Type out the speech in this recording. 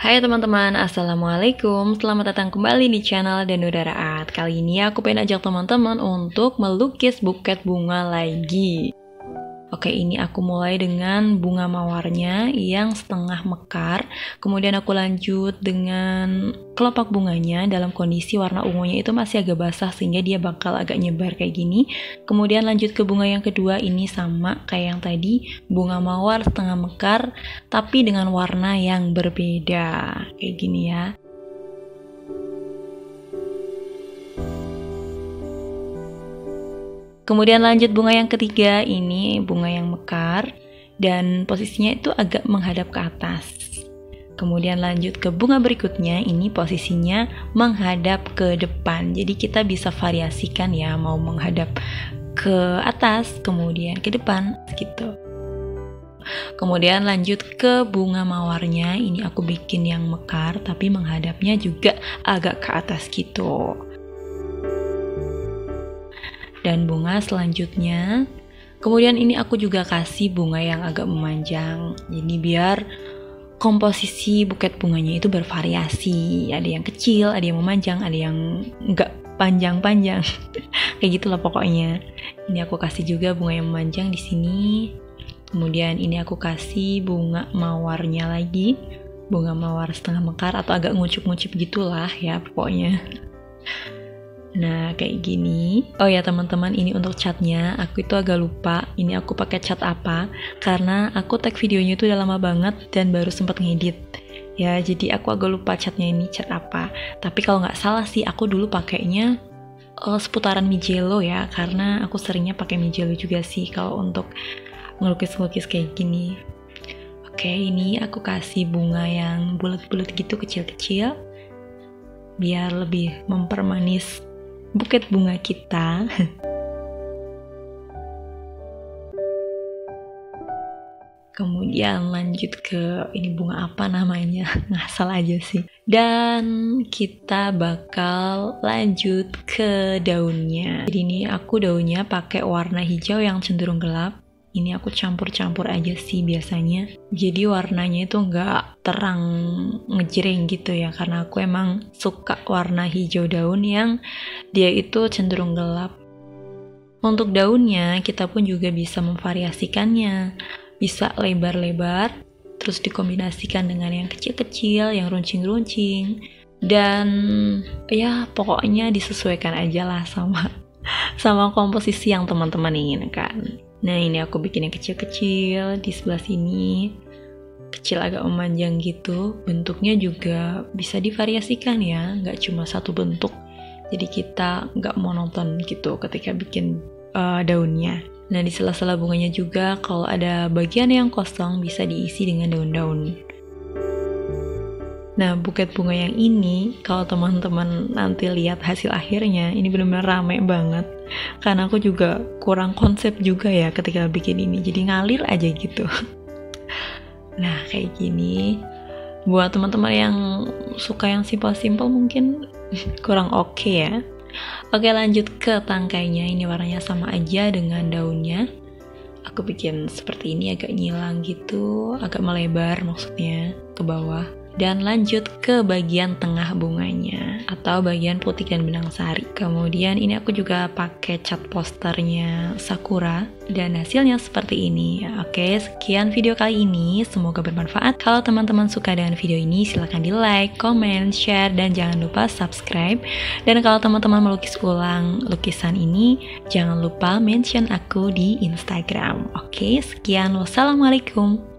Hai teman-teman, Assalamualaikum. Selamat datang kembali di channel Danura Raat Kali ini aku pengen ajak teman-teman untuk melukis buket bunga lagi Oke, ini aku mulai dengan bunga mawarnya yang setengah mekar. Kemudian aku lanjut dengan kelopak bunganya dalam kondisi warna ungunya itu masih agak basah sehingga dia bakal agak nyebar kayak gini. Kemudian lanjut ke bunga yang kedua ini sama kayak yang tadi, bunga mawar setengah mekar tapi dengan warna yang berbeda. Kayak gini ya. Kemudian lanjut bunga yang ketiga, ini bunga yang mekar dan posisinya itu agak menghadap ke atas. Kemudian lanjut ke bunga berikutnya, ini posisinya menghadap ke depan. Jadi kita bisa variasikan ya, mau menghadap ke atas, kemudian ke depan gitu. Kemudian lanjut ke bunga mawarnya, ini aku bikin yang mekar tapi menghadapnya juga agak ke atas gitu dan bunga selanjutnya. Kemudian ini aku juga kasih bunga yang agak memanjang. Jadi biar komposisi buket bunganya itu bervariasi. Ada yang kecil, ada yang memanjang, ada yang enggak panjang-panjang. Kayak gitulah pokoknya. Ini aku kasih juga bunga yang memanjang di sini. Kemudian ini aku kasih bunga mawarnya lagi. Bunga mawar setengah mekar atau agak ngucup-ngucup gitulah ya pokoknya. Nah, kayak gini. Oh ya, teman-teman, ini untuk catnya. Aku itu agak lupa ini aku pakai cat apa karena aku tag videonya itu udah lama banget dan baru sempat ngedit. Ya, jadi aku agak lupa catnya ini cat apa. Tapi kalau nggak salah sih, aku dulu pakainya uh, seputaran Mijelo ya, karena aku seringnya pakai Mijelo juga sih kalau untuk ngelukis-ngelukis kayak gini. Oke, ini aku kasih bunga yang bulat-bulat gitu kecil-kecil biar lebih mempermanis buket bunga kita. Kemudian lanjut ke ini bunga apa namanya, ngasal aja sih. Dan kita bakal lanjut ke daunnya. Jadi ini aku daunnya pakai warna hijau yang cenderung gelap ini aku campur-campur aja sih biasanya. Jadi warnanya itu nggak terang ngejreng gitu ya karena aku emang suka warna hijau daun yang dia itu cenderung gelap. Untuk daunnya kita pun juga bisa memvariasikannya. Bisa lebar-lebar terus dikombinasikan dengan yang kecil-kecil yang runcing-runcing dan ya pokoknya disesuaikan aja lah sama sama komposisi yang teman-teman inginkan. Nah ini aku bikin yang kecil-kecil di sebelah sini. Kecil agak memanjang gitu. Bentuknya juga bisa divariasikan ya nggak cuma satu bentuk. Jadi kita nggak monoton gitu ketika bikin uh, daunnya. Nah di sela-sela bunganya juga kalau ada bagian yang kosong bisa diisi dengan daun-daun Nah, buket bunga yang ini, kalau teman-teman nanti lihat hasil akhirnya, ini benar-benar rame banget. Karena aku juga kurang konsep juga ya ketika bikin ini, jadi ngalir aja gitu. Nah, kayak gini. Buat teman-teman yang suka yang simpel-simpel mungkin kurang oke okay ya. Oke, lanjut ke tangkainya. Ini warnanya sama aja dengan daunnya. Aku bikin seperti ini agak nyilang gitu, agak melebar maksudnya ke bawah dan lanjut ke bagian tengah bunganya atau bagian putih dan benang sari. Kemudian ini aku juga pakai cat posternya Sakura dan hasilnya seperti ini. Oke, sekian video kali ini. Semoga bermanfaat. Kalau teman-teman suka dengan video ini, silahkan di like, comment, share, dan jangan lupa subscribe. Dan kalau teman-teman melukis ulang lukisan ini, jangan lupa mention aku di Instagram. Oke, sekian. Wassalamualaikum.